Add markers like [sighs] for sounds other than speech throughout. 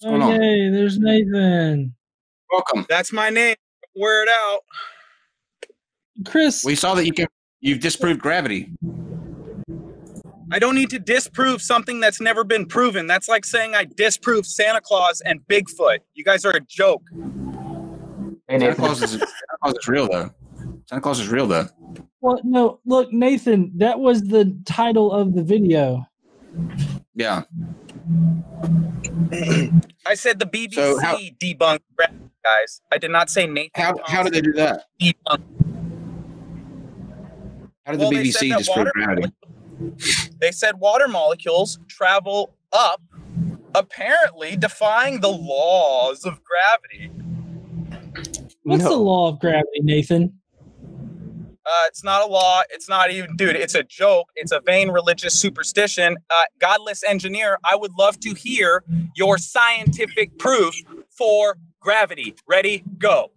What's going on? Okay, there's Nathan. Welcome. That's my name. Wear it out. Chris, We saw that you can. You've disproved gravity. I don't need to disprove something that's never been proven. That's like saying I disprove Santa Claus and Bigfoot. You guys are a joke. Hey, Santa Nathan. Claus is Santa Claus is real though. Santa Claus is real though. well, no, look, Nathan, that was the title of the video. Yeah. I said the BBC So how- debunked guys. I did not say Nathan. How how did they do that? debunked. How did the Well, they said BBC that disprove water gravity? They said water molecules travel up, apparently defying the laws of gravity. What's the law of gravity, Nathan? Uh, it's not a law. It's not even, dude. It's a joke. It's a vain religious superstition. Uh, godless engineer, I would love to hear your scientific proof for gravity. Ready? Go.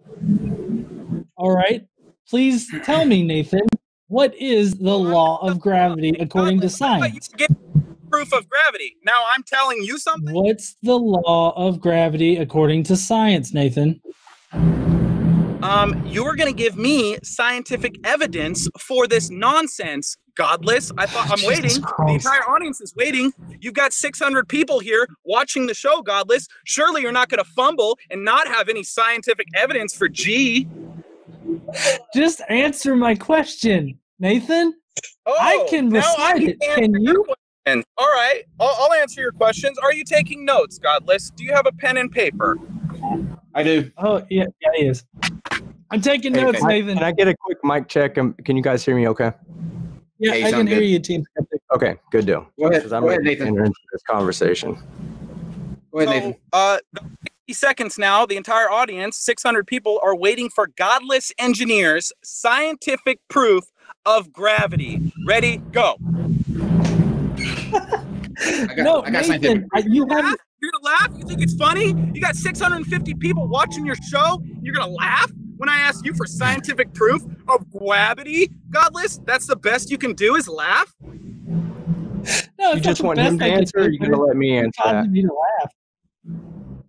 All right. Please tell me, Nathan, what is the law of gravity according to Godless, I thought you science? get proof of gravity. Now I'm telling you something. What's the law of gravity according to science, Nathan? Um, you're going to give me scientific evidence for this nonsense. Godless. I thought [sighs] I'm Jesus waiting. The entire audience is waiting. You've got 600 people here watching the show, Godless. Surely you're not going to fumble and not have any scientific evidence for G. [sighs] Just answer my question, Nathan. Oh, I can now I recite it. Can you? question. All right, I'll, I'll answer your questions. Are you taking notes, Godless? Do you have a pen and paper? I do. Oh, yeah, yeah, he is. I'm taking Hey, notes, can, I, Nathan. can I get a quick mic check? Um, can you guys hear me okay? yeah, Hey, I can hear good. you, Team Okay, good deal. Go ahead. Because I'm Go ahead, Nathan. enter into this conversation. Go ahead, so, Nathan. uh, 60 seconds now. The entire audience, 600 people, are waiting for Godless Engineers scientific proof of gravity. Ready? Go. [laughs] Got, no, I got scientific. Nathan, I- you have You're gonna laugh? You think it's funny? You got 650 people watching your show. You're gonna laugh when I ask you for scientific proof of gravity? Godless, that's the best you can do is laugh. no. You it's not just the want him best to I answer, or do, you but gonna let me answer that? causing me to laugh.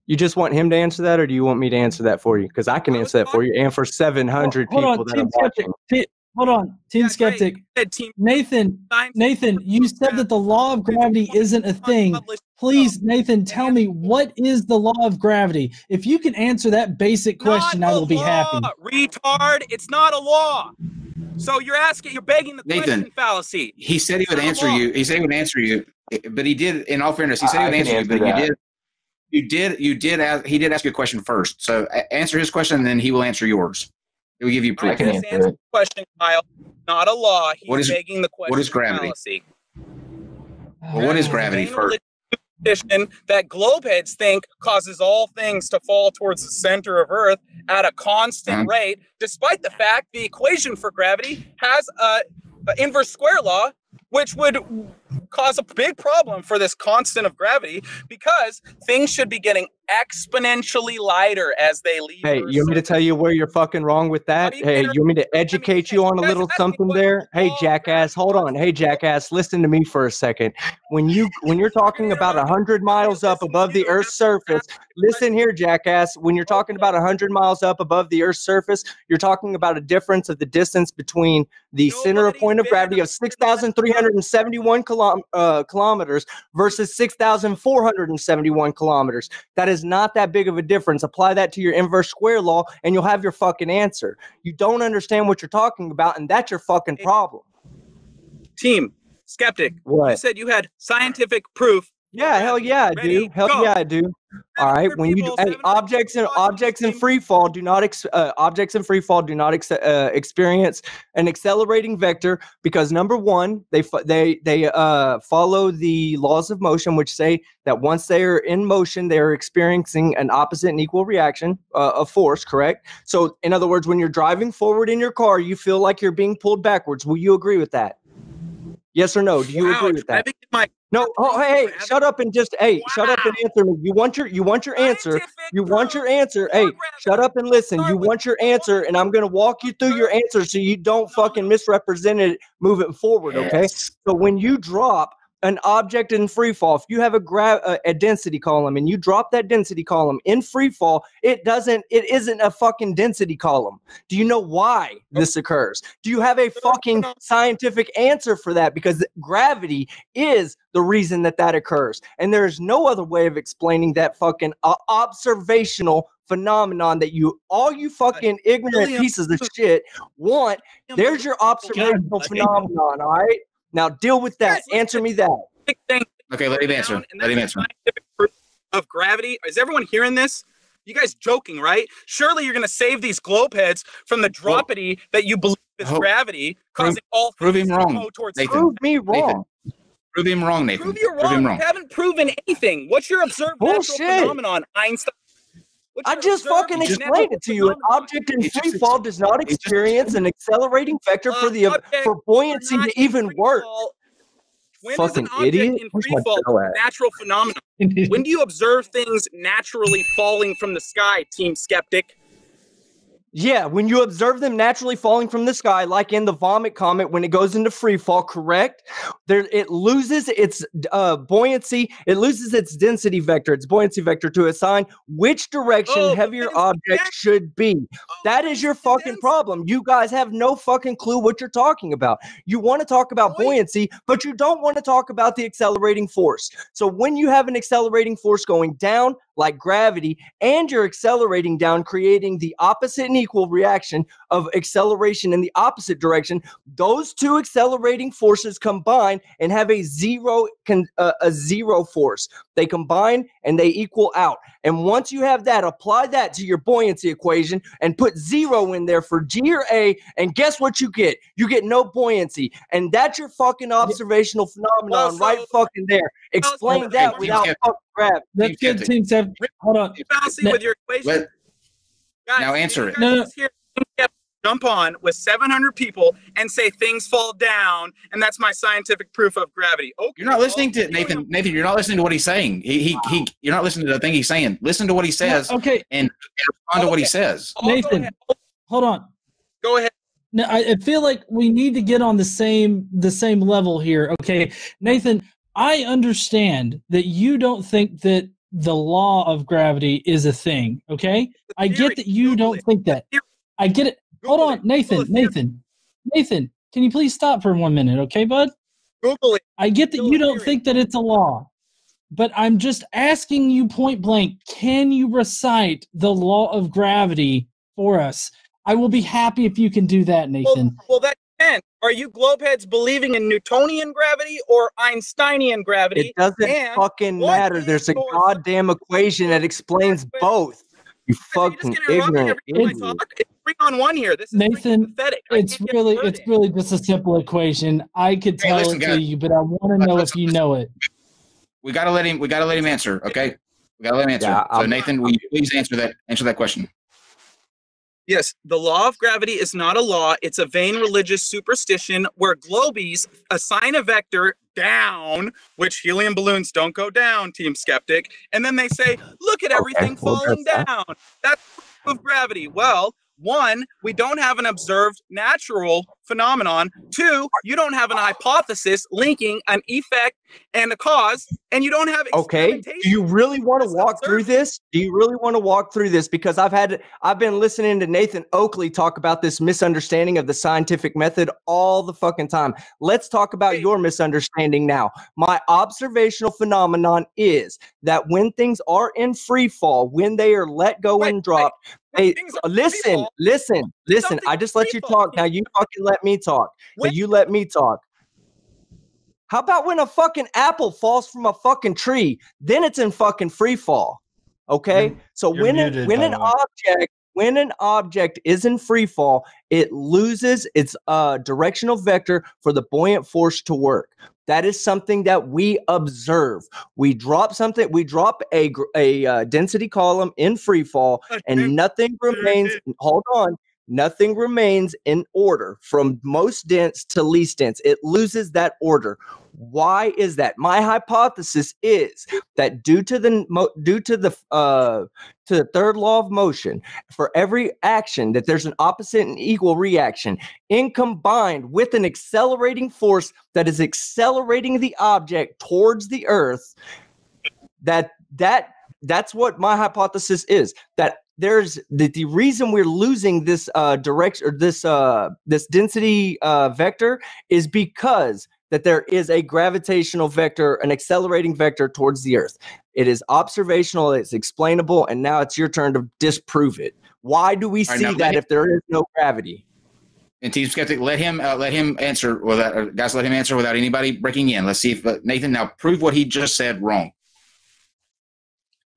You just want him to answer that, or do you want me to answer that for you? Because I can answer that for you, and for 700 Hold on, people that Team are watching. Te- hold on, Team Yeah. Skeptic. Said team Nathan. Nathan, you said that the law of gravity isn't a thing. Please, Nathan, tell me what is the law of gravity? If you can answer that basic question, I will be law, happy. Retard, it's not a law. So you're asking, you're begging the Nathan. question fallacy. He said he would answer you. He said he would answer you, but he did. In all fairness, he said he would can answer you, but that. you did. You did. You did. Ask, he did ask you a question first. So answer his question, and then he will answer yours. He will give you I proof. can just answer answered it. the question, Kyle. Not a law. He's What is- begging the question. what is gravity? Fallacy. Well, what is gravity Vain first? religious superstition that globeheads think causes all things to fall towards the center of Earth at a constant Mhm. rate, despite the fact the equation for gravity has a, a inverse square law, which would cause a big problem for this constant of gravity because things should be getting exponentially lighter as they leave. Hey, you want me to tell you where you're fucking wrong with that? you Hey, you want me to educate you on a little something there? Hey, jackass, hold on. Hey, jackass, listen to me for a second. When you when you're talking about a hundred miles up above the Earth's surface, listen here, jackass. When you're oh, talking about a hundred miles up above the Earth's surface, you're talking about a difference of the distance between the center of point of gravity of 6,371 kilom- uh, kilometers versus 6,471 kilometers. That is not that big of a difference. Apply that to your inverse square law, and you'll have your fucking answer. You don't understand what you're talking about, and that's your fucking problem. Team skeptic. You said you had scientific proof. Yeah, hell yeah, I do. Hell go. yeah, I do. All right, 700 when you people, hey, objects and objects in free fall do not ex, uh, objects in free fall do not ex, uh, experience an accelerating vector because number one they they they uh, follow the laws of motion which say that once they are in motion they are experiencing an opposite and equal reaction uh, of force correct? So in other words when you're driving forward in your car you feel like you're being pulled backwards. Will you agree with that yes or no do you Wow, agree with that my no, oh, hey, hey, shut up and just hey, shut up and answer me. You want your you want your answer. You want your answer. for Hey, shut up and listen. You want your answer, and I'm gonna walk you through your answer so you don't fucking misrepresent it moving forward. Okay. So when you drop an object in free fall, if you have a gra- a, a density column and you drop that density column in free fall, it doesn't it isn't a fucking density column. Do you know why this occurs? Do you have a fucking scientific answer for that because gravity is the reason that that occurs. And there's no other way of explaining that fucking uh, observational phenomenon that you all you fucking ignorant pieces of shit want. There's your observational phenomenon, all right? Now deal with that. Guys, Answer me that. Okay, let him answer. Let him answer. the scientific proof of gravity. Is everyone hearing this? You guys joking, right? Surely you're going to save these globe heads from the dropity that you believe is Ho- gravity, prove- causing all prove things him to wrong, go towards Nathan. Prove me wrong. Prove him wrong, Nathan. Prove you're Prove wrong. him wrong. You haven't proven anything. What's your observed natural phenomenon, Einstein? What's I just fucking explained it to you. An object in free fall does not experience an accelerating vector for Uh, the objects for buoyancy to even work. fall. When Fucking is an object idiot. in free fall bell natural phenomenon? when do you observe things naturally falling from the sky, Team Skeptic? Yeah, when you observe them naturally falling from the sky, like in the vomit comet when it goes into free fall, correct? There, it loses its uh, buoyancy. It loses its density vector, its buoyancy vector to assign which direction Oh, heavier objects should be. That is your fucking problem. You guys have no fucking clue what you're talking about. You want to talk about buoyancy, but you don't want to talk about the accelerating force. So when you have an accelerating force going down, like gravity, and you're accelerating down, creating the opposite and equal reaction of acceleration in the opposite direction, those two accelerating forces combine and have a zero con- uh, a zero force. They combine and they equal out. And once you have that, apply that to your buoyancy equation and put zero in there for G or A, and guess what you get? You get no buoyancy. And that's your fucking observational phenomenon Well, so- right fucking there. Explain okay, that without fucking gravity. That's Team good, Skeptic. Team Seven. Hold on. Fallacy No. with your equation. Let, Guys, Now answer it. No, no. just hear Team Skeptic Jump on with 700 people and say things fall down, and that's my scientific proof of gravity. Okay, you're not well, listening to you Nathan. know- Nathan, you're not listening to what he's saying. He, he, he you're not listening to the thing he's saying. Listen to what he says okay, and respond to what he says. Oh, Nathan. hold on. Go ahead. No, I, I feel like we need to get on the same the same level here. Okay, Nathan, I understand that you don't think that the law of gravity is a thing. Okay, I get that you don't think that. I get it. Hold on, Nathan. Nathan. Nathan, can you please stop for one minute, okay, bud? Google it. I get that you don't think that it's a law, but I'm just asking you point blank can you recite the law of gravity for us? I will be happy if you can do that, Well, Nathan. well, that depends. Are you globeheads believing in Newtonian gravity or Einsteinian gravity? It doesn't and fucking matter. There's a your- goddamn equation that explains Wait. both. You fucking just gonna interrupt me ignorant every time I idiot. talk? It's three on one here. This is Nathan, It's really it's really just a simple equation. I could Hey, tell listen, it to guys. you, but I want to know if you know it. We gotta let him. We gotta let him answer. Okay. We gotta let him answer. Yeah, so I'm- Nathan, will you please answer that? Answer that question. Yes, the law of gravity is not a law. It's a vain religious superstition where globies assign a vector down, which helium balloons don't go down, Team Skeptic. And then they say, look at oh, everything well, falling that's down. That's proof of gravity. Well, one, we don't have an observed natural phenomenon. Two, you don't have an hypothesis linking an effect and a cause, and you don't have Okay. Do you really want to walk through this? Do you really want to walk through this? Because I've had I've been listening to Nathan Oakley talk about this misunderstanding of the scientific method all the fucking time. Let's talk about your misunderstanding now. My observational phenomenon is that when things are in free fall, when they are let go Wait, and wait. drop, hey, listen, listen, listen. I just let you talk. Now you fucking let me talk. When- you let me talk. How about when a fucking apple falls from a fucking tree? Then it's in fucking free fall. Okay? You're- so you're when a- muted, when an way. object when an object is in free fall, it loses its uh, directional vector for the buoyant force to work. That is something that we observe. We drop something, we drop a a uh, density column in free fall, and nothing remains. Hold on, nothing remains in order from most dense to least dense. It loses that order. Why is that? My hypothesis is that due to the due to the uh, to the third law of motion, for every action that there's an opposite and equal reaction, in combined with an accelerating force that is accelerating the object towards the Earth, that that that's what my hypothesis is. That there's the, the reason we're losing this uh direction or this uh this density uh vector is because that there is a gravitational vector, an accelerating vector towards the Earth. It is observational, it's explainable, and now it's your turn to disprove it. Why do we right, see now that if there is no gravity? And Team Skeptic, let him uh, let him answer without uh, guys. Let him answer without anybody breaking in. Let's see if uh, Nathan now prove what he just said wrong.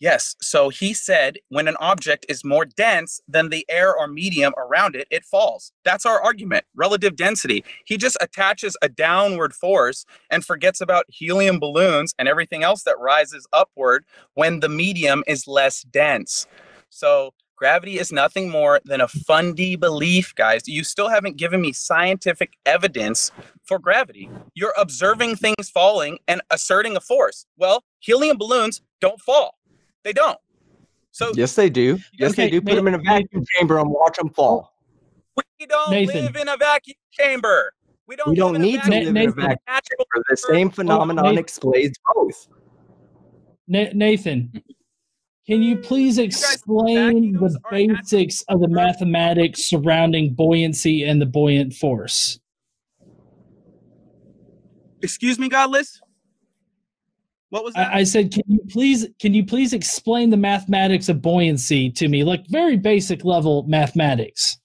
Yes. So he said when an object is more dense than the air or medium around it, it falls. That's our argument. Relative density. He just attaches a downward force and forgets about helium balloons and everything else that rises upward when the medium is less dense. So gravity is nothing more than a fundy belief, guys. You still haven't given me scientific evidence for gravity. You're observing things falling and asserting a force. Well, helium balloons don't fall. They don't. So Yes, they do. Yes, they do. Put them in a vacuum chamber and watch them fall. we don't Nathan. live in a vacuum chamber. We don't. We don't live in a need to vacuum live in a vacuum Natural- For the same phenomenon explains both. Nathan, can you please explain vacuums the basics of the mathematics surrounding buoyancy and the buoyant force? Excuse me, Godless. What was that? I, I said, can you please can you please explain the mathematics of buoyancy to me, like very basic level mathematics?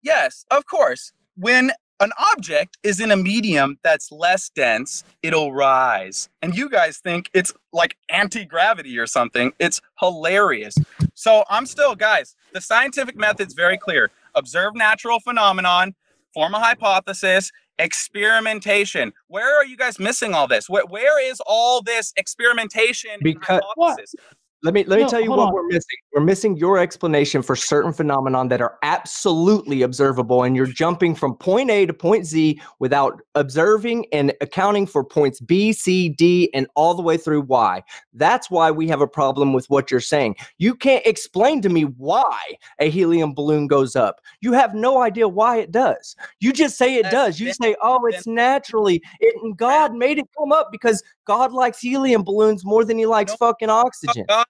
Yes, of course. When an object is in a medium that's less dense, it'll rise. And you guys think it's like anti gravity or something. It's hilarious. So I'm still, guys, the scientific method's very clear observe natural phenomenon, form a hypothesis, experimentation. Where are you guys missing all this? Where, where is all this experimentation and Because- hypothesis? Let me let me No, tell you what on. we're missing. We're missing your explanation for certain phenomenon that are absolutely observable, and you're jumping from point A to point Z without observing and accounting for points B, C, D, and all the way through Y. That's why we have a problem with what you're saying. You can't explain to me why a helium balloon goes up. You have no idea why it does. You just say it does. You say, "Oh, it's naturally." It and God made it come up because God likes helium balloons more than he likes fucking oh, oxygen. God,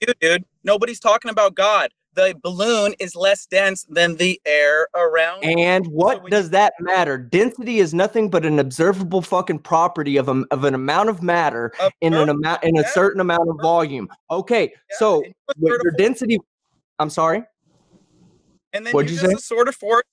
dude, dude, nobody's talking about God. The balloon is less dense than the air around. And what you- does that matter? Density is nothing but an observable fucking property of, a, of an amount of matter in an amount in a yeah, certain amount of volume. Okay, yeah, so and you with assert a your density, I'm sorry. and then what'd you just say? of force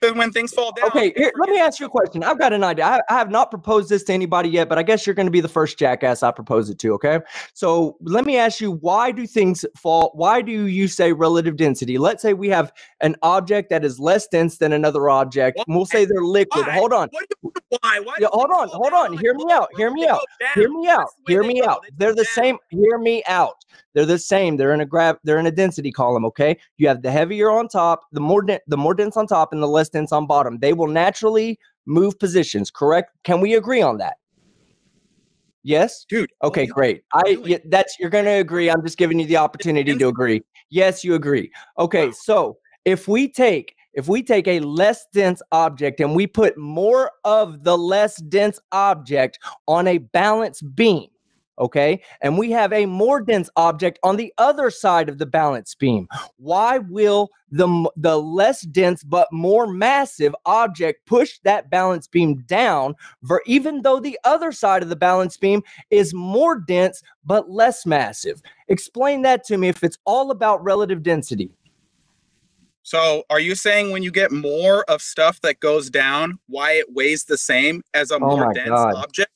when things fall down. Okay, here, let me ask you a question. I've got an idea. I, I have not proposed this to anybody yet, but I guess you're going to be the first jackass I propose it to. Okay, so let me ask you: Why do things fall? Why do you say relative density? Let's say we have an object that is less dense than another object, and we'll say they're liquid. Why? Hold on. You, why? Why? Yeah, hold on, hold down on. like Hear me out, hear me out. Hear me out. Hear me out. They They're the down. same. Hear me out. They're the same. They're in a grab. They're in a density column. Okay. You have the heavier on top, the more den- the more dense on top, and the less dense on bottom. They will naturally move positions. Correct? Can we agree on that? Yes. Dude. Okay. are you Great. I yeah, that's you're gonna agree. I'm just giving you the opportunity to agree. Yes, you agree. Okay. Wow. So if we take if we take a less dense object and we put more of the less dense object on a balance beam, okay, and we have a more dense object on the other side of the balance beam, why will the the less dense but more massive object push that balance beam down? For even though the other side of the balance beam is more dense but less massive. Explain that to me if it's all about relative density. So, are you saying when you get more of stuff that goes down, why it weighs the same as a Oh more dense God. object?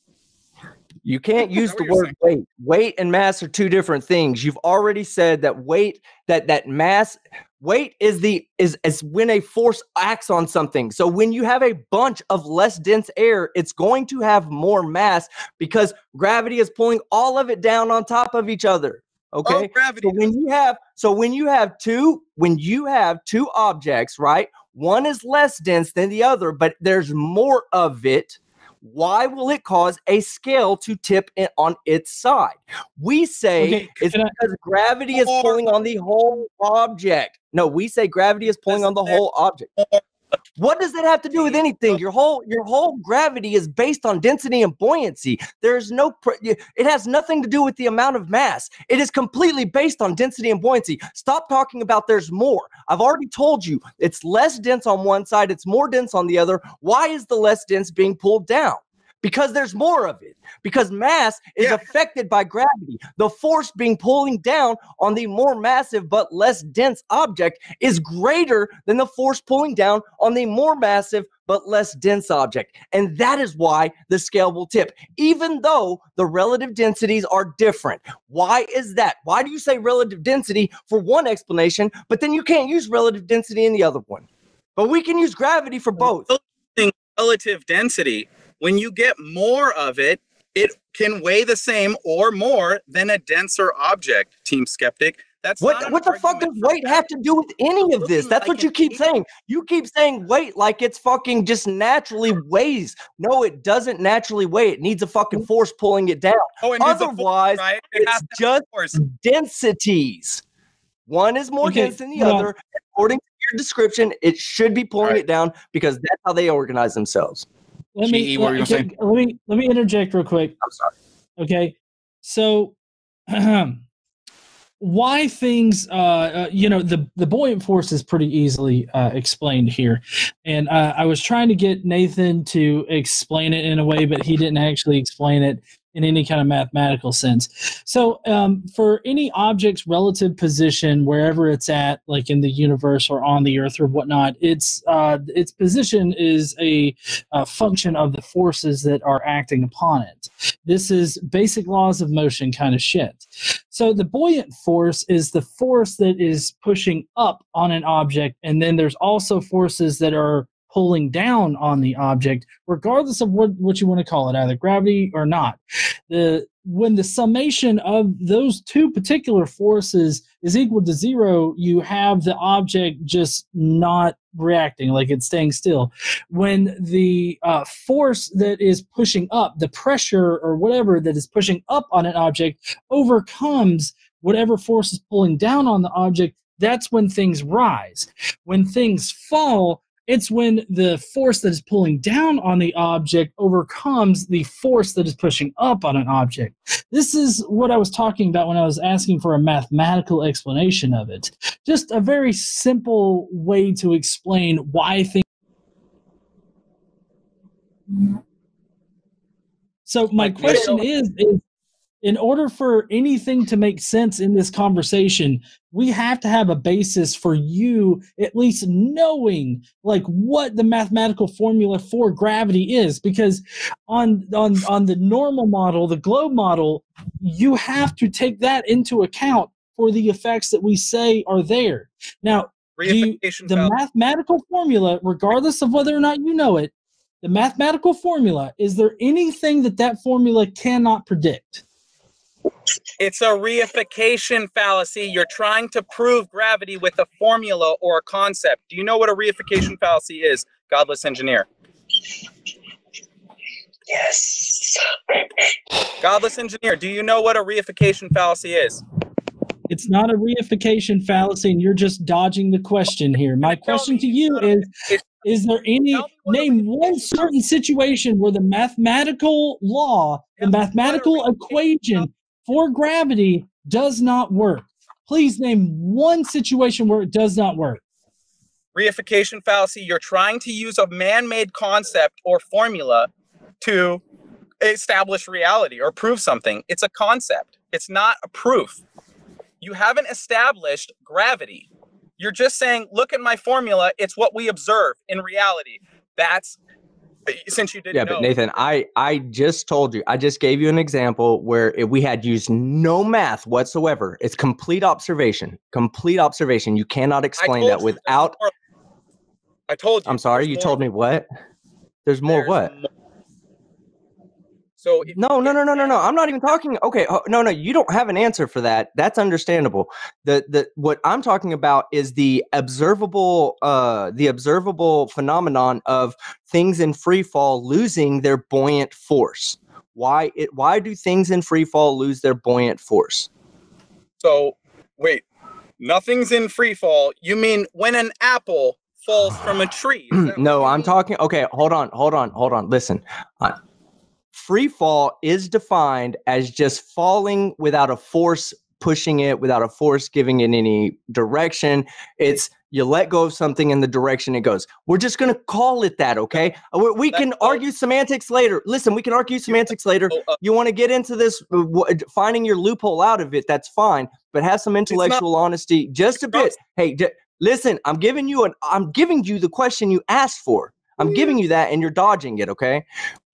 You can't [laughs] use the word weight. Weight and mass are two different things. You've already said that weight, that that mass, weight is the is is when a force acts on something. So when you have a bunch of less dense air, it's going to have more mass because gravity is pulling all of it down on top of each other. Okay. gravity. So when you have so when you have two when you have two objects, right? One is less dense than the other, but there's more of it. Why will it cause a scale to tip in on its side? We say Okay, it's I- because gravity is pulling on the whole object. No, we say gravity is pulling on the whole object. What does that have to do with anything? Your whole your whole gravity is based on density and buoyancy. There's no pr- it has nothing to do with the amount of mass. It is completely based on density and buoyancy. Stop talking about there's more. I've already told you it's less dense on one side, it's more dense on the other. Why is the less dense being pulled down? Because there's more of it. Because mass is Yeah. affected by gravity. The force being pulling down on the more massive but less dense object is greater than the force pulling down on the more massive but less dense object. And that is why the scale will tip, even though the relative densities are different. Why is that? Why do you say relative density for one explanation, but then you can't use relative density in the other one? But we can use gravity for both. relative density, when you get more of it, it can weigh the same or more than a denser object, Team Skeptic. That's What what the fuck does weight have to do with any of this? That's like what you keep idiot. saying. You keep saying weight like it's fucking just naturally weighs. No, it doesn't naturally weigh. It needs a fucking force pulling it down. Oh, it needs a force, Otherwise, right? It It's just force. densities. One is more Okay, dense than the yeah. other. According to your description, it should be pulling Alright. it down because that's how they organize themselves. Let me GE, what you okay, let me let me interject real quick. I'm sorry. Okay, so [clears throat] why things, uh, uh, you know, the the buoyant force is pretty easily uh, explained here, and uh, I was trying to get Nathan to explain it in a way, but he didn't actually explain it in any kind of mathematical sense. So, um, for any object's relative position, wherever it's at, like in the universe or on the Earth or whatnot, its uh, its position is a, a function of the forces that are acting upon it. This is basic laws of motion kind of shit. So the buoyant force is the force that is pushing up on an object, and then there's also forces that are pulling down on the object, regardless of what, what you want to call it, either gravity or not. The when the summation of those two particular forces is equal to zero, you have the object just not reacting, like it's staying still when the uh, force that is pushing up, the pressure or whatever that is pushing up on an object, overcomes whatever force is pulling down on the object, that's when things rise. When things fall, it's when the force that is pulling down on the object overcomes the force that is pushing up on an object. This is what I was talking about when I was asking for a mathematical explanation of it. Just a very simple way to explain why things. So my question is, is in order for anything to make sense in this conversation, we have to have a basis for you at least knowing like what the mathematical formula for gravity is because on on on the normal model, the globe model, you have to take that into account for the effects that we say are there. Now, you- the mathematical formula, regardless of whether or not you know it, the mathematical formula, is there anything that that formula cannot predict? It's a reification fallacy. You're trying to prove gravity with a formula or a concept. Do you know what a reification fallacy is, godless engineer? Yes. Godless engineer, do you know what a reification fallacy is? It's not a reification fallacy, and you're just dodging the question here. My question to you is Is there any, Tell me what a name one certain situation where the mathematical law, the Yeah, what a mathematical equation for gravity does not work? Please name one situation where it does not work. reification fallacy. You're trying to use a man made concept or formula to establish reality or prove something. It's a concept, it's not a proof. You haven't established gravity. You're just saying, look at my formula, it's what we observe in reality. That's since you didn't Yeah, know. but Nathan, I I just told you, I just gave you an example where if we had used no math whatsoever. It's complete observation, complete observation. You cannot explain that without. I told you. I'm sorry, you more. told me what? There's more There's what? more. So No, no, no, no, no, no. I'm not even talking. Okay, no, no. You don't have an answer for that. That's understandable. The the what I'm talking about is the observable uh the observable phenomenon of things in free fall losing their buoyant force. Why it why do things in free fall lose their buoyant force? So wait, nothing's in free fall. You mean when an apple falls from a tree? Is that [clears throat] what no, I'm talking. Okay, hold on, hold on, hold on. Listen, free fall is defined as just falling without a force pushing it, without a force giving it any direction. It's you let go of something in the direction it goes. We're just gonna call it that, okay? Uh, We, we can argue semantics later. Listen, we can argue semantics later. Uh, You want to get into this, uh, finding your loophole out of it, that's fine. But have some intellectual honesty, just a bit. Hey, j- listen, I'm giving you an, I'm giving you the question you asked for. I'm giving you that, and you're dodging it. Okay,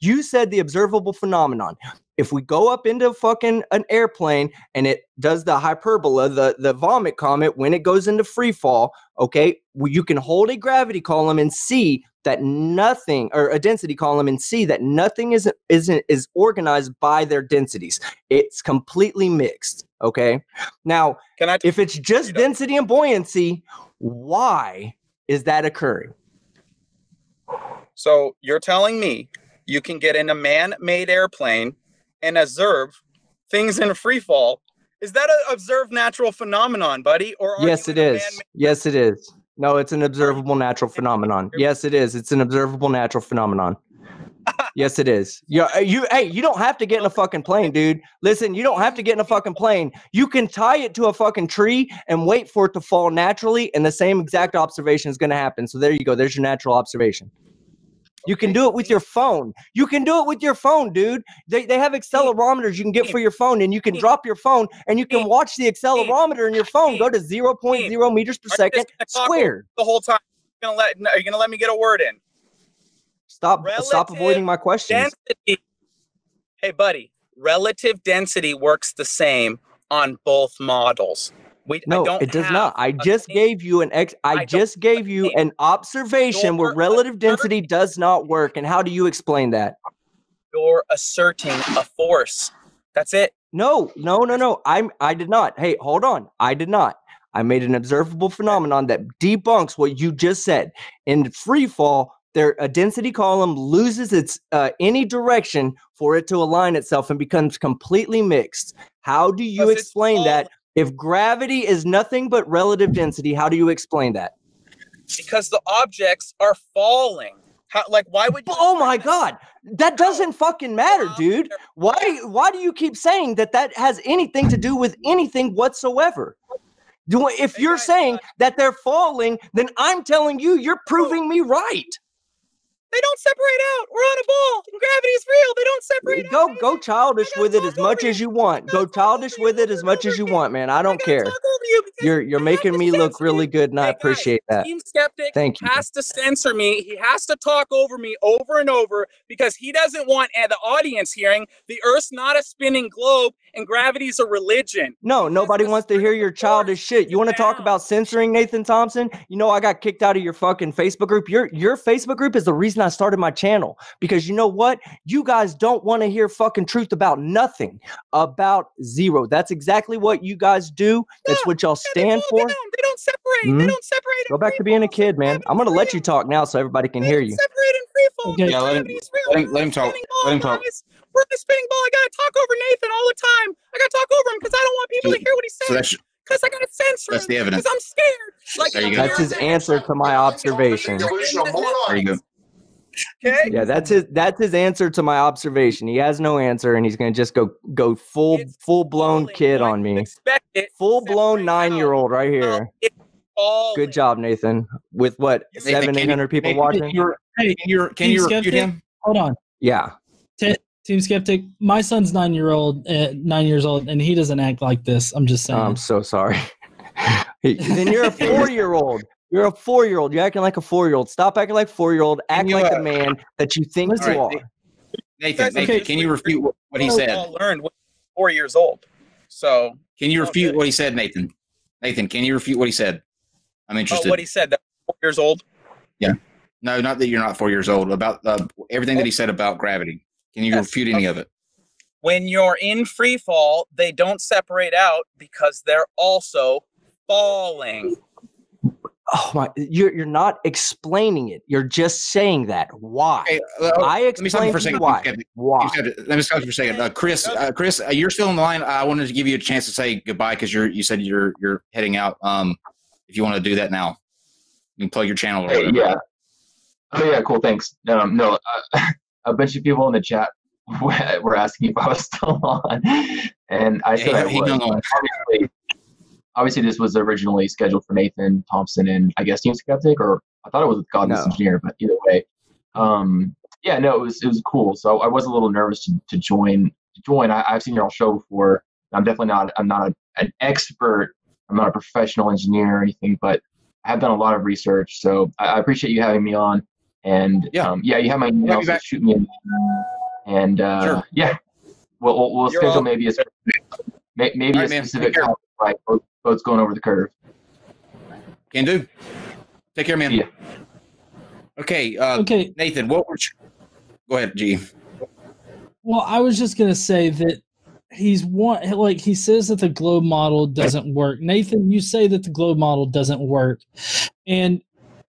you said the observable phenomenon. If we go up into fucking an airplane and it does the hyperbola, the the vomit comet, when it goes into free fall, okay, well, you can hold a gravity column and see that nothing, or a density column and see that nothing isn't isn't is organized by their densities. It's completely mixed. Okay, now Can I? if it's just density and buoyancy, why is that occurring? So you're telling me you can get in a man-made airplane and observe things in free fall? Is that an observed natural phenomenon, buddy? Or are Yes, it is. Yes, it is. No, it's an observable natural phenomenon. Yes, it is. It's an observable natural phenomenon. [laughs] Yes, it is. You, uh, you, hey, you don't have to get in a fucking plane, dude. Listen, you don't have to get in a fucking plane. You can tie it to a fucking tree and wait for it to fall naturally, and the same exact observation is going to happen. So there you go. There's your natural observation. You can do it with your phone. You can do it with your phone, dude. They, they have accelerometers you can get for your phone, and you can drop your phone and you can watch the accelerometer in your phone go to 0.0 meters per second squared. the whole time. You're gonna let? Are you gonna let me get a word in? Stop stop avoiding my questions. Density. Hey, buddy. Relative density works the same on both models. We I No, it does not. I just gave you an ex I, I just gave you an observation where relative density does not work. And how do you explain that? You're asserting a force. That's it. No, no, no, no. I'm I did not. Hey, hold on. I did not. I made an observable phenomenon that debunks what you just said. In free fall, there a density column loses its uh, any direction for it to align itself and becomes completely mixed. How do you explain that? If gravity is nothing but relative density, how do you explain that? because the objects are falling. How, like, why would you? Oh my that? god, that doesn't fucking matter, dude. Why why do you keep saying that that has anything to do with anything whatsoever? Do if you're saying uh, that they're falling, then I'm telling you you're proving me right. They don't separate out. We're on a ball. And gravity's real. They don't separate Go out. go childish with it as much as you. want. Go childish with it as much as you want, man. I don't gotta care. You you're you're making me look really good and I appreciate that. Team Skeptic Thank you. has to censor me. He has to talk over me over and over because he doesn't want uh, the audience hearing the Earth's not a spinning globe and gravity's a religion. No, nobody wants to hear your childish shit. You want to talk about censoring Nathan Thompson? You know I got kicked out of your fucking Facebook group. Your your Facebook group is the reason I started my channel because you know what? You guys don't want to hear fucking truth about nothing, about zero. That's exactly what you guys do. That's Yeah, what y'all Yeah, they stand fall for. down. They don't separate. Mhm. They don't separate. Go back to being a kid, man. I'm gonna let you talk now so everybody can They hear don't you. Separate in free fall. Okay. Yeah, let him- Gravity's let him- let him talk. Let him talk. We're on a spinning ball. I gotta talk over Nathan all the time. I gotta talk over him because I don't want people to hear what he So says. Because I gotta censor that's the evidence. Because I'm scared. Like There you go. That's his answer to my observation. Delusional there you go. Morons. Okay. Yeah, that's his that's his answer to my observation. He has no answer and he's gonna just go go full It's full blown kid on me. Expect it. Full blown Separate nine year old right here. It's. Good job, Nathan. With what Nathan, seven, can eight you- hundred people Nathan, watching? Can you, Hey, can you, can Team you refute him? hold on. Yeah. Team Skeptic, my son's nine year old, uh, nine years old, and he doesn't act like this. I'm just saying. I'm so sorry. [laughs] then you're a [laughs] four year old. You're a four year old. You're acting like a four year old. Stop acting like four year old. Act like the man that you think Listen- you All right, are. Nathan, Guys, Nathan okay. can you refute what, what he said? all learned when we were four years old. So Can you Oh, refute good. what he said, Nathan? Nathan, can you refute what he said? I'm oh, interested. what he said. That four years old. Yeah. No, not that you're not four years old. About uh, everything that he said about gravity. Can you Yes. refute any of it? when you're in free fall, they don't separate out because they're also falling. Oh my! You're you're not explaining it. You're just saying that. Why? Okay, uh, I let me stop explained for a second. why. Skeptic. Why? Let me stop you for a second. Uh, Chris, uh, Chris, uh, you're still on the line. I wanted to give you a chance to say goodbye because you're you said you're you're heading out. Um, if you want to do that now, you can plug your channel. Or Hey, yeah. Oh yeah, cool. Thanks. Um, no, uh, [laughs] a bunch of people in the chat were [laughs] were asking if I was still on, and I Yeah, said I he- he hung on. Obviously, this was originally scheduled for Nathan Thompson and I guess Team Skeptic, or I thought it was with Godless No. Engineer, but either way, um, yeah, no, it was it was cool. So I was a little nervous to, to join. To join, I, I've seen your show before. I'm definitely not. I'm not a, an expert. I'm not a professional engineer or anything, but I have done a lot of research. So I, I appreciate you having me on. And Yeah. um, yeah, you have my email. Have So shoot me. An and uh, Sure. yeah, we'll we'll, we'll schedule all- maybe a maybe All a right, man. specific Take topic, like boat, boats going over the curve. Can do. Take care, man. Yeah. Okay, uh, Okay, Nathan. What was? Go ahead, G. well, I was just gonna say that he's one like he says that the globe model doesn't work. Nathan, you say that the globe model doesn't work, and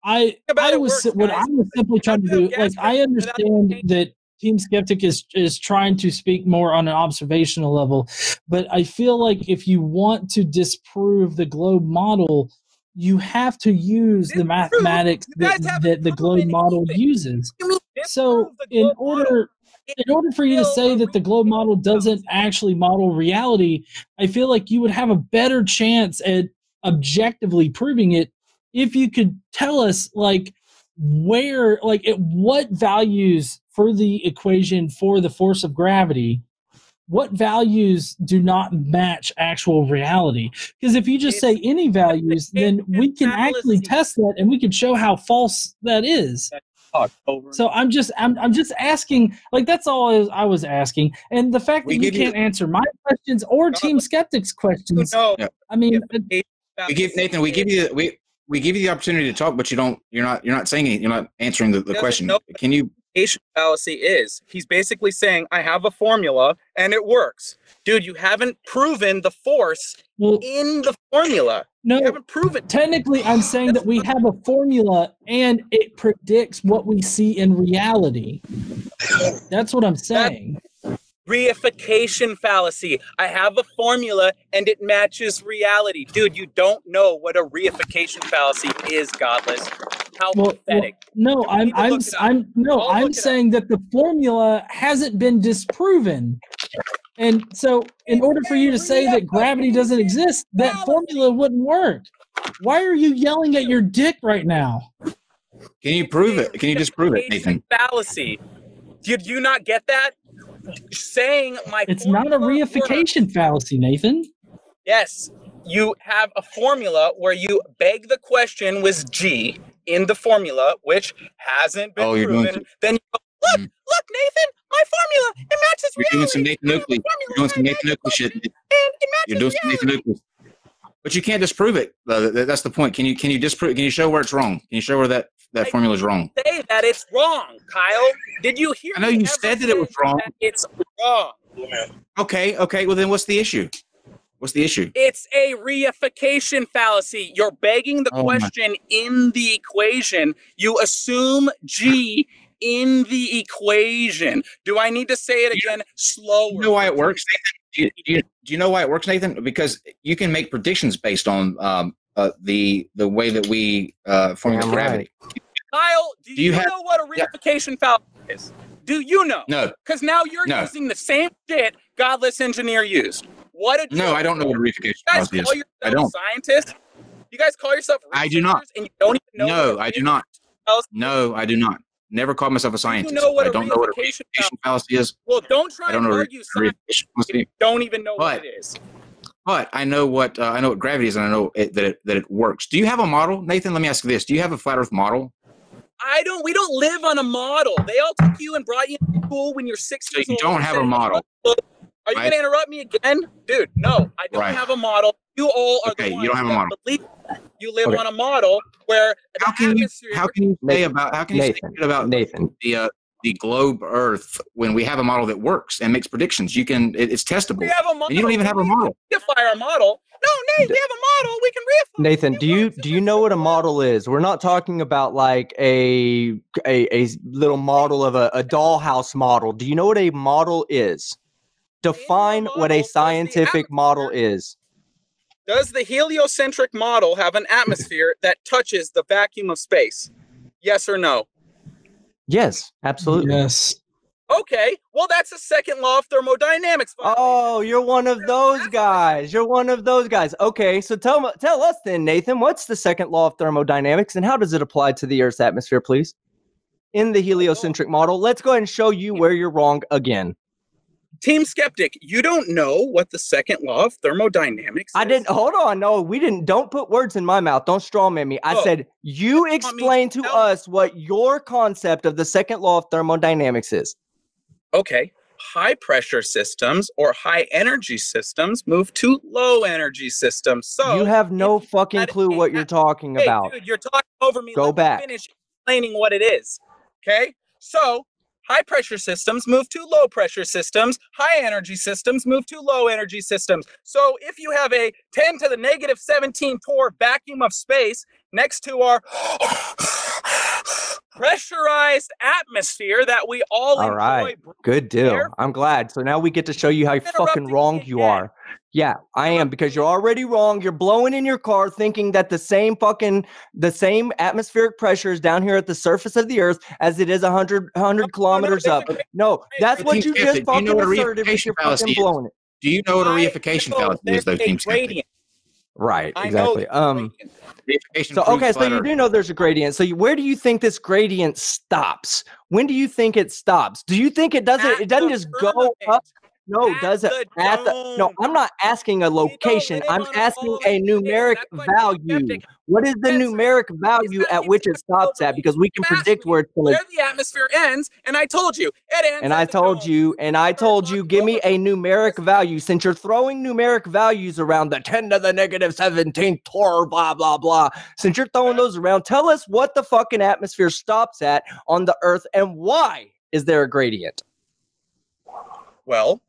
I about I was works, what guys. I was simply trying to do. Like I understand that Team Skeptic is is trying to speak more on an observational level, but I feel like if you want to disprove the globe model, you have to use the mathematics that, that the globe model uses. So in globe model? order in order for you to say that the globe model doesn't actually model reality, I feel like you would have a better chance at objectively proving it if you could tell us like where like at what values for the equation for the force of gravity what values do not match actual reality because if you just say any values then we can actually test that and we can show how false that is so I'm just I'm I'm just asking like that's all I was, I was asking, and the fact We that you can't answer my questions or Team Skeptics questions. no, Yeah. I mean, We give Nathan. We give you we we give you the opportunity to talk, but you don't. You're not. You're not saying anything. You're not answering the, the question. know- Can you? Asian fallacy is he's basically saying I have a formula and it works. Dude, you haven't proven the force well, in the formula. You no. haven't proven Technically, I'm saying that we have a formula and it predicts what we see in reality. That's what I'm saying. Reification fallacy. I have a formula and it matches reality. Dude, you don't know what a reification fallacy is, godless. How Well, well, pathetic. no, I'm I'm look it up. I'm no, I'll I'm look it up. saying that the formula hasn't been disproven. And so in order for you to say that gravity doesn't exist, that formula wouldn't work. Why are you yelling at your dick right now? Can you prove it? Can you disprove it, Nathan? Fallacy. Did you not get that? Saying my It's not a formula works. reification fallacy, Nathan. Yes, you have a formula where you beg the question with G in the formula, which hasn't been Oh, you're doing proven. Then you go, look, Mm. look, Nathan, my formula, it matches You're doing some Nathan Oakley. You're doing some Nathan Oakley shit. And it You're matches doing some Nathan. Oakley. But you can't disprove it. That's the point. Can you? Can you disprove? Can you show where it's wrong? Can you show where that that formula is wrong? Say that it's wrong, Kyle. Did you hear? I know me you said that it was wrong. It's wrong. Okay. Okay. Well, then what's the issue? What's the issue? It's a reification fallacy. You're begging the Oh my- question in the equation. You assume G in the equation. Do I need to say it You- again slower? You know why it works, Nathan? Do you, do you, do you know why it works, Nathan? Because you can make predictions based on um, uh, the the way that we uh, formulate Damn gravity. Kyle, do, Do you you, have- know what a Yeah. reification fallacy is? Do you know? No, Because now you're No. using the same shit Godless Engineer used. What a no. I don't know what a reification You guys fallacy is. call yourself I don't. scientists? You guys call yourself I do not. And you don't even know No, I do not. fallacy- No, I do not. Never called myself a scientist. know what I don't know what a reification fallacy is. Well, don't try I don't and know argue science reification if fallacy. you don't even know what it is. But I know what uh, I know what gravity is, and I know it, that it, that it works. Do you have a model, Nathan? Let me ask you this: Do you have a flat Earth model? I don't. We don't live on a model. They all took you and brought you to school when you're six So years you old. don't and have a model. Are you right? going to interrupt me again, dude? No, I don't Right. have a model. You all are Okay, the you don't have a model. believe you live Okay. on a model where How can you how can you say about how can you say Nathan, about Nathan, the uh, the globe Earth when we have a model that works and makes predictions. You can it, it's testable. We have a model. And you don't even have a model. Reify our model. No, Nate, we have a model. We can reify. Nathan, do you do you know what a model is? We're not talking about like a a, a little model of a, a dollhouse model. Do you know what a model is? Define what model, a scientific model is. Does the heliocentric model have an atmosphere that touches the vacuum of space? Yes or no? Yes, absolutely. Yes. Okay, well, that's the second law of thermodynamics. violation. Oh, you're one of those guys. You're one of those guys. Okay, so tell tell us then, Nathan, what's the second law of thermodynamics and how does it apply to the Earth's atmosphere, please? In the heliocentric model, let's go ahead and show you where you're wrong again. Team Skeptic, you don't know what the second law of thermodynamics I didn't. Hold on. No, we didn't. Don't put words in my mouth. Don't strawman me. I Oh, said you explain to us what your concept of the second law of thermodynamics is. Okay, high pressure systems or high energy systems move to low energy systems. So you have no fucking clue what you're talking Hey, about. dude, you're talking over me. Go Let back. finish explaining what it is. Okay, so high pressure systems move to low pressure systems. High energy systems move to low energy systems. So if you have a 10 to the negative 17 torr vacuum of space next to our [sighs] pressurized atmosphere that we all, All enjoy right. Good deal. I'm glad. So now we get to show you how fucking wrong you again. are. Yeah, I am because you're already wrong. You're blowing in your car thinking that the same fucking the same atmospheric pressure is down here at the surface of the earth as it is 100 100 kilometers up. No, that's what you just fucking do you know what a asserted with reification your fucking is? blowing it. Do you know what a reification know fallacy is, though, there's Team Skeptic? gradient. Right, exactly. Um So okay, so you do know there's a gradient. So you, where do you think this gradient stops? When do you think it stops? Do you think it doesn't? It doesn't just go up. No, At does it? the At the no. I'm not asking a location. I'm asking a numeric that's why Team value. What is the numeric value at which it stops at? Because we can predict where it's going where the atmosphere ends, and I told you it ends. And I told you, and I told you, give me a numeric value. Since you're throwing numeric values around the 10 to the negative 17 torr, blah, blah, blah. Since you're throwing those around, tell us what the fucking atmosphere stops at on the earth and why is there a gradient? Well,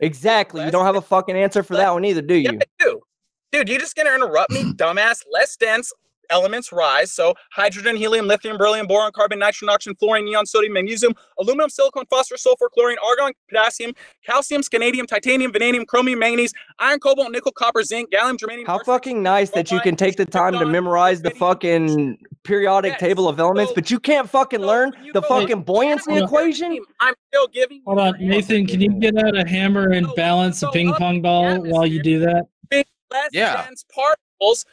Exactly. You don't have a fucking answer for that one either, do yeah, you? I do. Dude, you just gonna interrupt me, [clears throat] dumbass. Less dense elements rise. So hydrogen, helium, lithium, beryllium, boron, carbon, nitrogen, oxygen, fluorine, neon, sodium, magnesium, aluminum, silicon, phosphorus, sulfur, chlorine, argon, potassium, calcium, scandium, titanium, vanadium, chromium, manganese, iron, cobalt, nickel, copper, zinc, gallium, germanium. How arsenic, fucking nice that you can take the time to memorize the fucking periodic Yes. table of elements, So- but you can't fucking so learn the fucking buoyancy equation? I'm still giving. Hold on, Nathan. Can you get out a hammer and So balance a ping pong ball while you do that? less Yeah. dense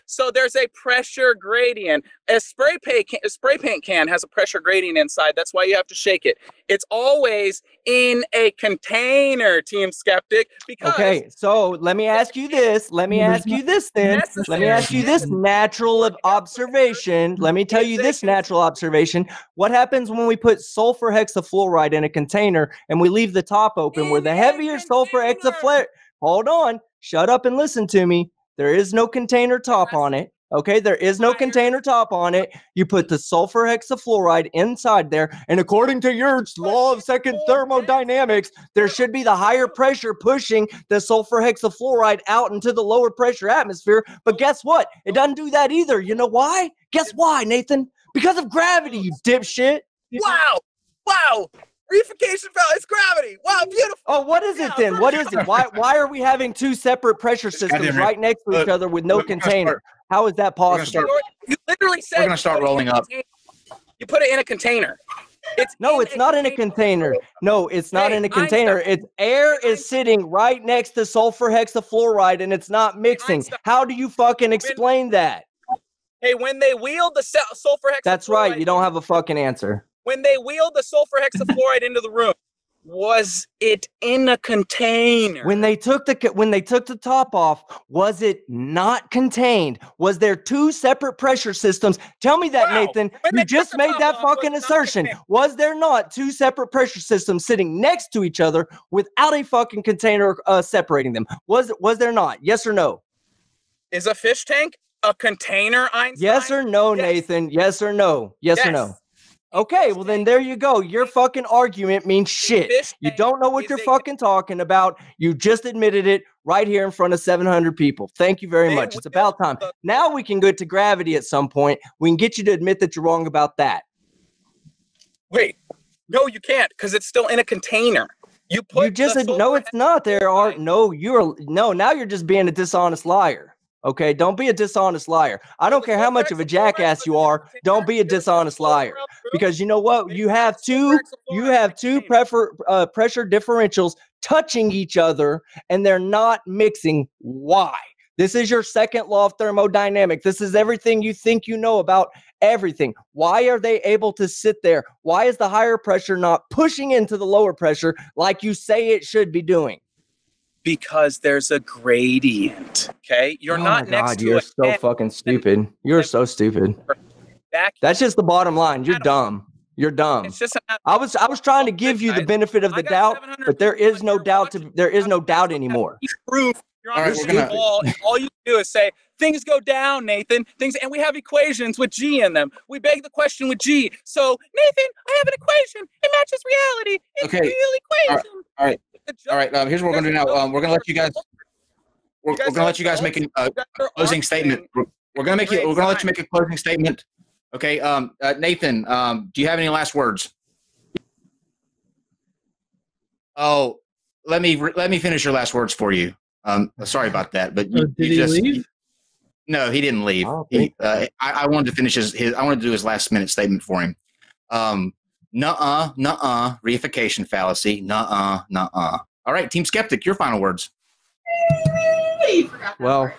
So there's a pressure gradient. A spray paint can, a spray paint can has a pressure gradient inside. That's why you have to shake it. It's always in a container, Team Skeptic. Because Okay, so let me ask you this. Let me ask you this then. Let me ask you this natural observation. Let me tell you this natural observation. What happens when we put sulfur hexafluoride in a container and we leave the top open where the heavier sulfur hexafluoride? Hold on. Shut up and listen to me. There is no container top on it. Okay, there is no container top on it. You put the sulfur hexafluoride inside there, and according to your law of second thermodynamics, there should be the higher pressure pushing the sulfur hexafluoride out into the lower pressure atmosphere. But guess what? It doesn't do that either. You know why? Guess why, Nathan? Because of gravity, you dipshit. wow, wow, reification valve. It's gravity. Wow, beautiful. Oh, what is it then? What is it? Why [laughs] why are we having two separate pressure systems right next to each other with no container? start- How is that possible? start- You literally said we're gonna start put it in rolling up. You put it in a container. It's No, it's not in a container. No, it's not Hey, in a Einstein- container. It's air is sitting right next to sulfur hexafluoride and it's not mixing. Einstein- How do you fucking explain that? Hey, when they wheeled the sulfur hexafluoride, That's right. You don't have a fucking answer. When they wheeled the sulfur hexafluoride into the room, was it in a container? When they took the when they took the top off, was it not contained? Was there two separate pressure systems? Tell me that, Wow. Nathan. When You just made that off, fucking not assertion. Was there not two separate pressure systems sitting next to each other without a fucking container uh, separating them? Was was there not? Yes or no? Is a fish tank a container, Einstein? Yes or no, Yes. Nathan? Yes or no? Yes, or no? Okay, well then there you go. Your fucking argument means shit. You don't know what you're fucking talking about. You just admitted it right here in front of 700 people. Thank you very much. It's about time. Now we can go to gravity at some point. We can get you to admit that you're wrong about that. Wait, no, you can't because it's still in a container. You put you just no, it's not. There are no. You're no. Now you're just being a dishonest liar. Okay, don't be a dishonest liar. I don't care how much of a jackass you are. Don't be a dishonest liar. Because you know what? You have two. You have two prefer, uh, pressure differentials touching each other, and they're not mixing. Why? This is your second law of thermodynamics. This is everything you think you know about everything. Why are they able to sit there? Why is the higher pressure not pushing into the lower pressure like you say it should be doing? Because there's a gradient. Okay, you're Oh not my next God, to you're a so head fucking stupid. You're so stupid. vacuum. That's just the bottom line. You're dumb. You're dumb. It's just I was I was trying to oh, give you the benefit of the doubt, but there people is in no doubt to there is no doubt anymore. proof. You're on All right, the we're gonna- wall, all you do is say things go down, Nathan. Things, and we have equations with G in them. We beg the question with G. So Nathan, I have an equation. It matches reality. It's Okay. a real equation. all right. The All right, um, here's what we're gonna do now. Um, we're gonna let you guys. We're, guys we're gonna let you guys make a uh, You guys are closing statement. We're, we're gonna make you. We're gonna let you make a closing statement. Okay, um, uh, Nathan, um, do you have any last words? Oh, let me re- let me finish your last words for you. Um, sorry about that, but you, Oh, did you he just, leave? No, he didn't leave. Oh, He, uh, I, I wanted to finish his, his. I wanted to do his last minute statement for him. Um, nuh-uh, nuh-uh, reification fallacy. Nuh-uh, nuh-uh. All right, Team Skeptic, your final words. [laughs] Well,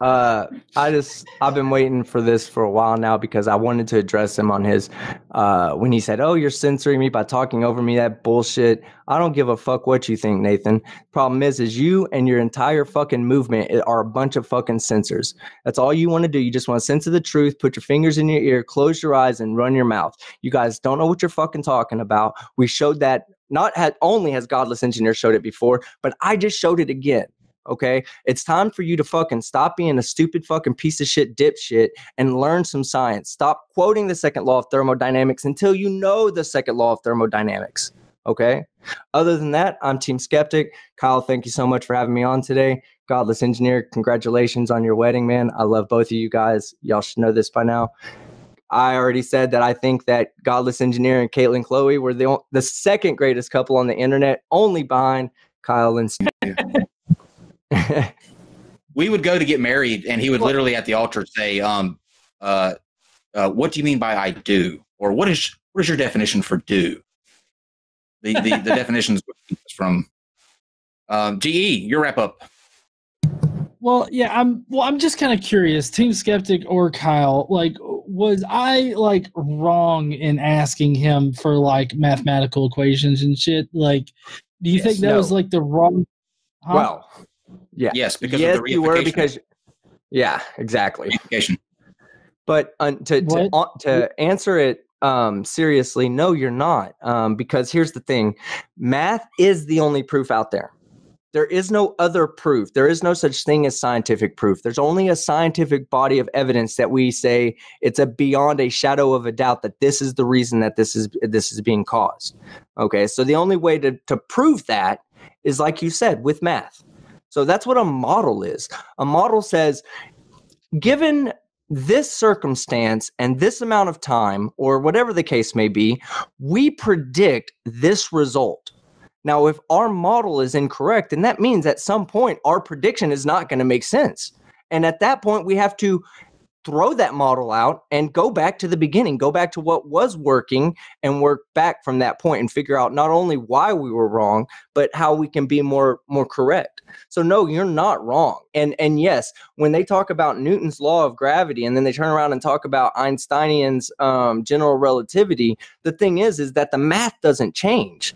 uh, I just I've been waiting for this for a while now because I wanted to address him on his uh, when he said, "Oh, you're censoring me by talking over me." That bullshit. I don't give a fuck what you think, Nathan. Problem is, is you and your entire fucking movement are a bunch of fucking censors. That's all you want to do. You just want to censor the truth, put your fingers in your ear, close your eyes, and run your mouth. You guys don't know what you're fucking talking about. We showed that not had only has Godless Engineer showed it before, but I just showed it again. Okay, it's time for you to fucking stop being a stupid fucking piece of shit dipshit and learn some science. Stop quoting the second law of thermodynamics until you know the second law of thermodynamics. Okay. Other than that, I'm Team Skeptic. Kyle, thank you so much for having me on today. Godless Engineer, congratulations on your wedding, man. I love both of you guys. Y'all should know this by now. I already said that I think that Godless Engineer and Caitlin Chloe were the, the second greatest couple on the internet, only behind Kyle and Steve. [laughs] we would go to get married and he would literally at the altar say um uh, uh what do you mean by i do or what is what is your definition for do the the, the [laughs] definitions from um ge your wrap up Well, yeah, I'm well, I'm just kind of curious, Team Skeptic or Kyle, like was I like wrong in asking him for like mathematical equations and shit? Like do you Yes, think that no. was like the wrong huh? well, yeah. yes because yes, of the you were because, yeah, exactly. Reification. But um, to to, uh, to answer it um, seriously, no, you're not. Um, because here's the thing: math is the only proof out there. There is no other proof. There is no such thing as scientific proof. There's only a scientific body of evidence that we say it's a beyond a shadow of a doubt that this is the reason that this is this is being caused. Okay, so the only way to to prove that is like you said with math. So that's what a model is. A model says, given this circumstance and this amount of time, or whatever the case may be, we predict this result. Now, if our model is incorrect, then that means at some point our prediction is not going to make sense. And at that point, we have to throw that model out and go back to the beginning, go back to what was working and work back from that point and figure out not only why we were wrong, but how we can be more more correct. So no, you're not wrong. And and yes, when they talk about Newton's law of gravity and then they turn around and talk about Einsteinian's um, general relativity, the thing is is that the math doesn't change.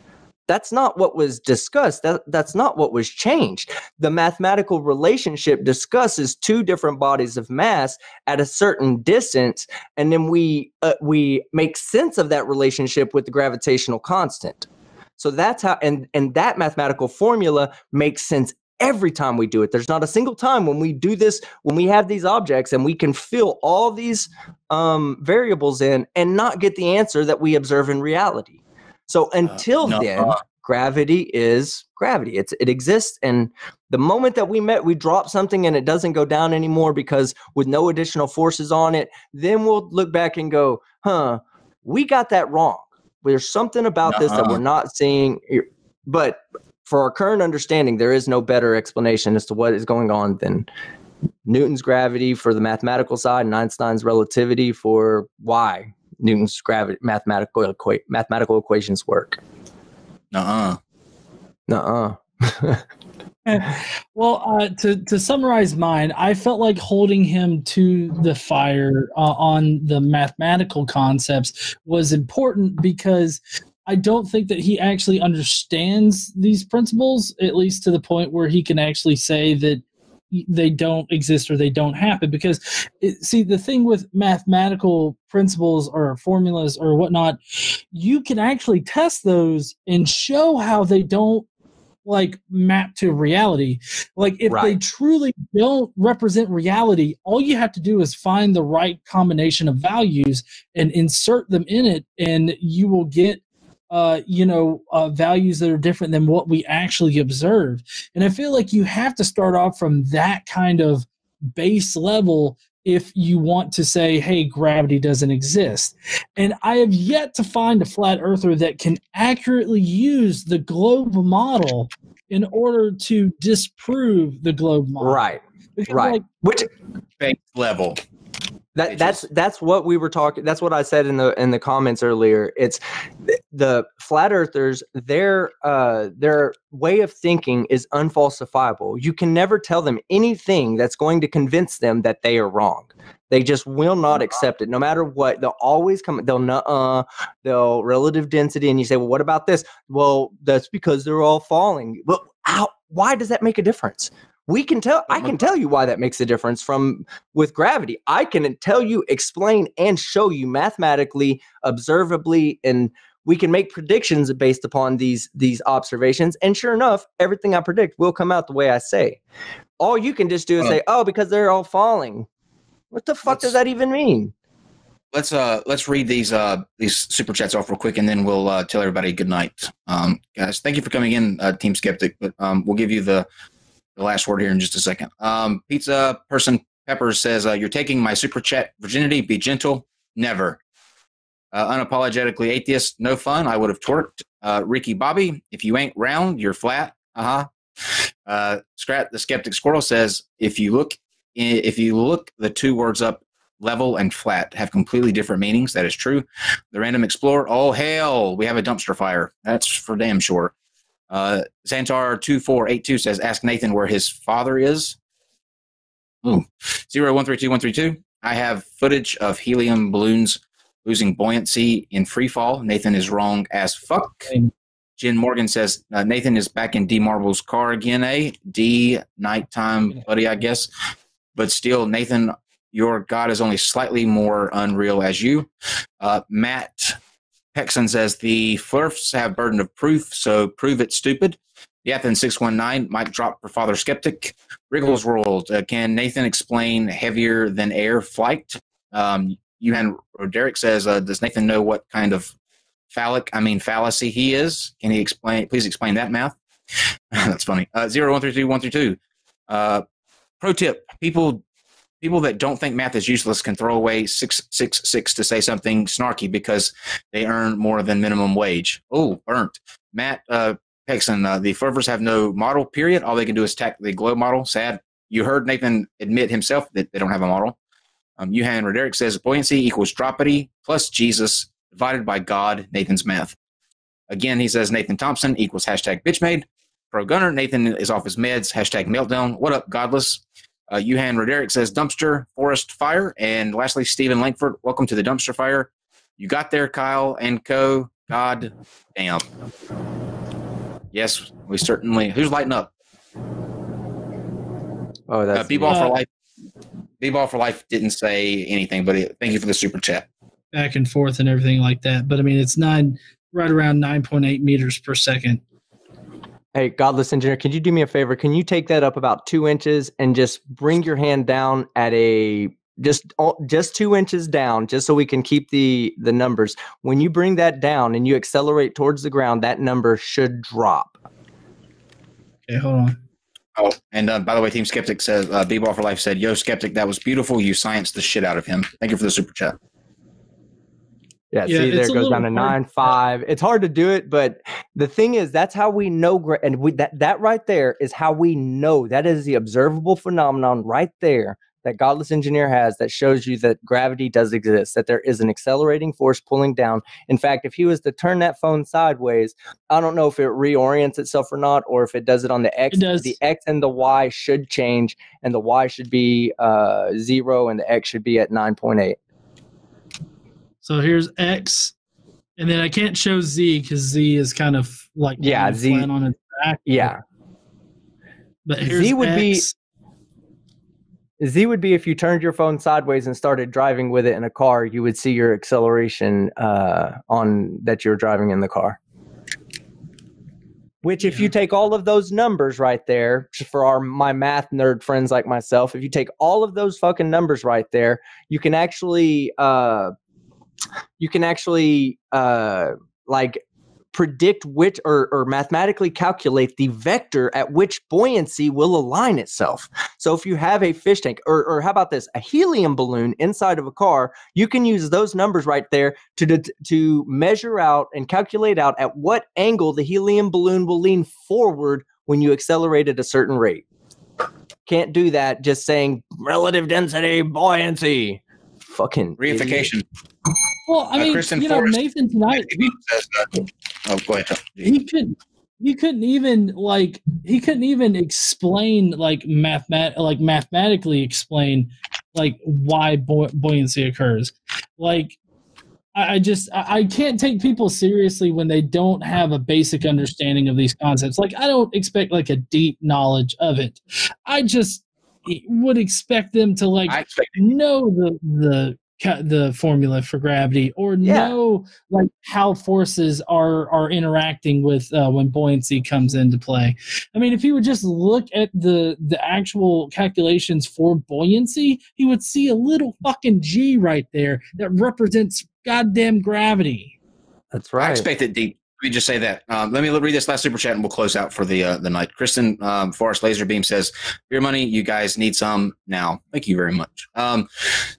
That's not what was discussed. That, that's not what was changed. The mathematical relationship discusses two different bodies of mass at a certain distance, and then we uh, we make sense of that relationship with the gravitational constant. So that's how, and and that mathematical formula makes sense every time we do it. There's not a single time when we do this, when we have these objects and we can fill all these um, variables in and not get the answer that we observe in reality. So uh, until no. then, gravity is gravity. It's it exists, and the moment that we met, we drop something and it doesn't go down anymore because with no additional forces on it. Then we'll look back and go, "Huh, we got that wrong." There's something about this that uh-huh. we're not seeing. But for our current understanding, there is no better explanation as to what is going on than Newton's gravity for the mathematical side and Einstein's relativity for why Newton's gravity mathematical equa- mathematical equations work. Uh-uh. Nuh-uh. [laughs] well, uh, to to summarize mine, I felt like holding him to the fire uh, on the mathematical concepts was important because I don't think that he actually understands these principles, at least to the point where he can actually say that they don't exist or they don't happen. Because, it, see, the thing with mathematical principles or formulas or whatnot, you can actually test those and show how they don't like map to reality. Like if they truly don't represent reality, all you have to do is find the right combination of values and insert them in it, and you will get uh, you know, uh, values that are different than what we actually observe. And I feel like you have to start off from that kind of base level if you want to say, hey, gravity doesn't exist. And I have yet to find a flat earther that can accurately use the globe model in order to disprove the globe model. right. Because, Right. like, Which Base level. That that's just- that's what we were talking that's what i said in the in the comments earlier. It's th- the flat earthers their uh their way of thinking is unfalsifiable. You can never tell them anything that's going to convince them that they are wrong. They just will not accept it. No matter what they'll always come they'll uh they'll relative density and you say well what about this? Well that's because they're all falling. Well how why does that make a difference we can tell i can tell you why that makes a difference from with gravity. I can tell you explain and show you mathematically observably and we can make predictions based upon these these observations. And sure enough everything i predict will come out the way i say. All you can just do is Uh, say oh because they're all falling. What the fuck does that even mean? Let's uh let's read these uh these super chats off real quick and then we'll uh, tell everybody good night. Um guys, thank you for coming in, uh, Team Skeptic, but um we'll give you the the last word here in just a second. Um pizza person Pepper says uh, you're taking my super chat virginity, be gentle, never. Uh, unapologetically atheist, no fun. I would have twerked. Uh, Ricky Bobby, if you ain't round, you're flat. Uh-huh. [laughs] Uh Scrat the skeptic squirrel says if you look if you look the two words up level and flat have completely different meanings. That is true. The random explorer, oh hell, we have a dumpster fire. That's for damn sure. Uh, Xantar2482 says, ask Nathan where his father is. Ooh. 0132 I have footage of helium balloons losing buoyancy in free fall. Nathan is wrong as fuck. Jen Morgan says, uh, Nathan is back in D Marble's car again, eh? D, nighttime buddy, I guess. But still, Nathan, your God is only slightly more unreal as you. Uh, Matt Pexon says the Flurfs have burden of proof, so prove it stupid. The Athens 619, Mike drop for Father Skeptic. Wriggles World, uh, can Nathan explain heavier than air flight? Um, Johan Roderick says, uh, does Nathan know what kind of phallic, I mean fallacy he is? Can he explain, please explain that math? [laughs] That's funny. Uh, 0132 Uh, pro tip, people people that don't think math is useless can throw away 666 to say something snarky because they earn more than minimum wage. Oh, burnt. Matt uh, Pexon, uh, the fervors have no model, period. All they can do is tack the globe model. Sad. You heard Nathan admit himself that they don't have a model. Um, Johan Roderick says buoyancy equals dropity plus Jesus divided by God, Nathan's math. Again, he says Nathan Thompson equals hashtag bitchmade. Pro Gunner, Nathan is off his meds, hashtag meltdown. What up, godless? Uh, Johan Roderick says dumpster, forest fire. And lastly, Stephen Langford, welcome to the dumpster fire. You got there, Kyle and co. God damn. Yes, we certainly. Who's lighting up? oh Uh, that's B-ball for Uh, life. B-ball for life didn't say anything, but it, thank you for the super chat. back and forth and everything like that. But I mean, it's nine, right around 9.8 meters per second. Hey, godless engineer, can you do me a favor? Can you take that up about two inches and just bring your hand down at a just just two inches down, just so we can keep the the numbers. When you bring that down and you accelerate towards the ground, that number should drop. Okay, hold on. Oh, and uh, by the way, Team Skeptic says, uh, B-Ball for Life said, Yo, Skeptic, that was beautiful. You scienced the shit out of him. Thank you for the super chat. Yeah, Yeah, see, there it goes down to nine five. It's hard to do it, but the thing is, that's how we know. gra- And we, that that right there is how we know. That is the observable phenomenon right there that godless engineer has that shows you that gravity does exist. That there is an accelerating force pulling down. In fact, if he was to turn that phone sideways, I don't know if it reorients itself or not, or if it does it on the x. It does. The x and the y should change, and the y should be uh, zero, and the x should be at nine point eight. So here's X, and then I can't show Z because Z is kind of like Yeah, Z- on its back. Yeah. but Z here's would be- Z would be if you turned your phone sideways and started driving with it in a car, you would see your acceleration uh, on that you're driving in the car. Which, if you take all of those numbers right there, for our my math nerd friends like myself, if you take all of those fucking numbers right there, you can actually uh, you can actually uh, like predict which or, or mathematically calculate the vector at which buoyancy will align itself. So if you have a fish tank, or, or how about this, a helium balloon inside of a car, you can use those numbers right there to det- to measure out and calculate out at what angle the helium balloon will lean forward when you accelerate at a certain rate. Can't do that just saying relative density, buoyancy. Fucking idiot. Reification. Well, I Uh, mean, Kristen you know, Forrest- Nathan tonight, he, Says, uh, oh, go ahead. he couldn't. He couldn't even like he couldn't even explain like mathmat like mathematically explain like why buoy- buoyancy occurs. Like I, I just I, I can't take people seriously when they don't have a basic understanding of these concepts. Like I don't expect like a deep knowledge of it. I just would expect them to like know the the the formula for gravity or Yeah. know like how forces are are interacting with uh, when buoyancy comes into play i mean if he would just look at the the actual calculations for buoyancy he would see a little fucking g right there that represents goddamn gravity That's right I right. expect it deep. Let me just say that. Um, let me read this last super chat and we'll close out for the uh, the night. Kristen um, Laser Beam says, "Your money, you guys need some now." Thank you very much. Um,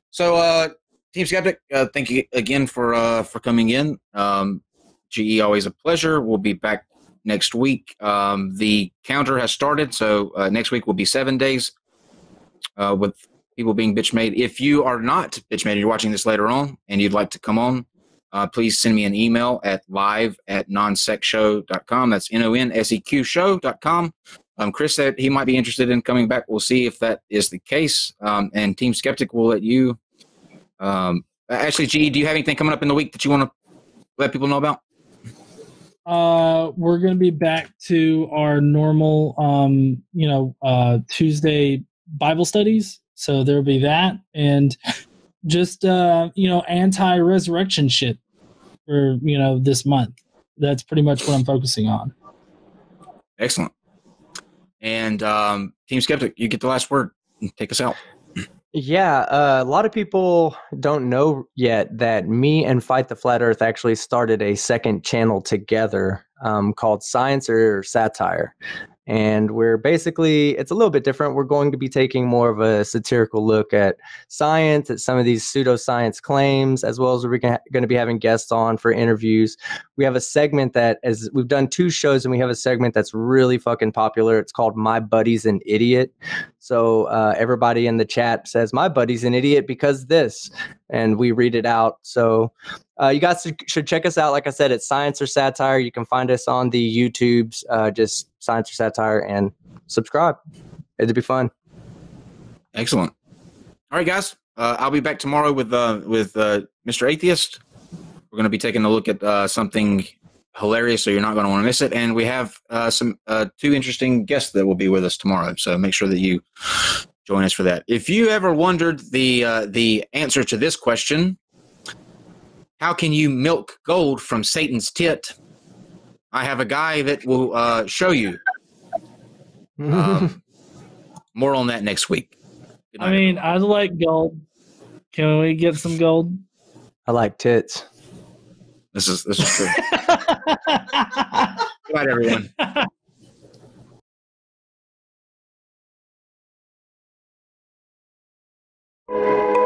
so, uh, Team Skeptic, uh, thank you again for uh, for coming in. Um, GE, always a pleasure. We'll be back next week. Um, the counter has started, so uh, next week will be seven days uh, with people being bitch made. If you are not bitch made you're watching this later on and you'd like to come on, uh, please send me an email at live at nonseqshow.com. That's N O N S E Q show.com. Um, Chris said he might be interested in coming back. We'll see if that is the case. Um, and Team Skeptic will let you. Um, actually, G, do you have anything coming up in the week that you want to let people know about? uh we're gonna be back to our normal um you know uh tuesday bible studies so there'll be that and just uh you know anti-resurrection shit for you know this month that's pretty much what i'm focusing on Excellent. And um, Team Skeptic, you get the last word. Take us out. Yeah, uh, a lot of people don't know yet that me and Fight the Flat Earth actually started a second channel together um, called Science or Satire. And we're basically, it's a little bit different. We're going to be taking more of a satirical look at science, at some of these pseudoscience claims, as well as we're going to be having guests on for interviews. We have a segment that, as we've done two shows, and we have a segment that's really fucking popular. It's called My Buddy's an Idiot. So uh, everybody in the chat says, My buddy's an idiot because this. And we read it out. So uh, you guys should- check us out. Like I said, it's Science or Satire. You can find us on the YouTubes, uh, just Science or Satire, and subscribe. It'd be fun. Excellent. All right, guys. Uh, I'll be back tomorrow with uh, with uh, Mr. Atheist. We're going to be taking a look at something hilarious, so you're not going to want to miss it. And we have uh, some uh, two interesting guests that will be with us tomorrow. So make sure that you join us for that. If you ever wondered the uh, the answer to this question, how can you milk gold from Satan's tit? I have a guy that will uh, show you. Um, [laughs] more on that next week. Good I mean, everyone. I like gold. Can we get some gold? I like tits. this is this is true. [laughs] Goodbye, everyone. Thank [laughs] you.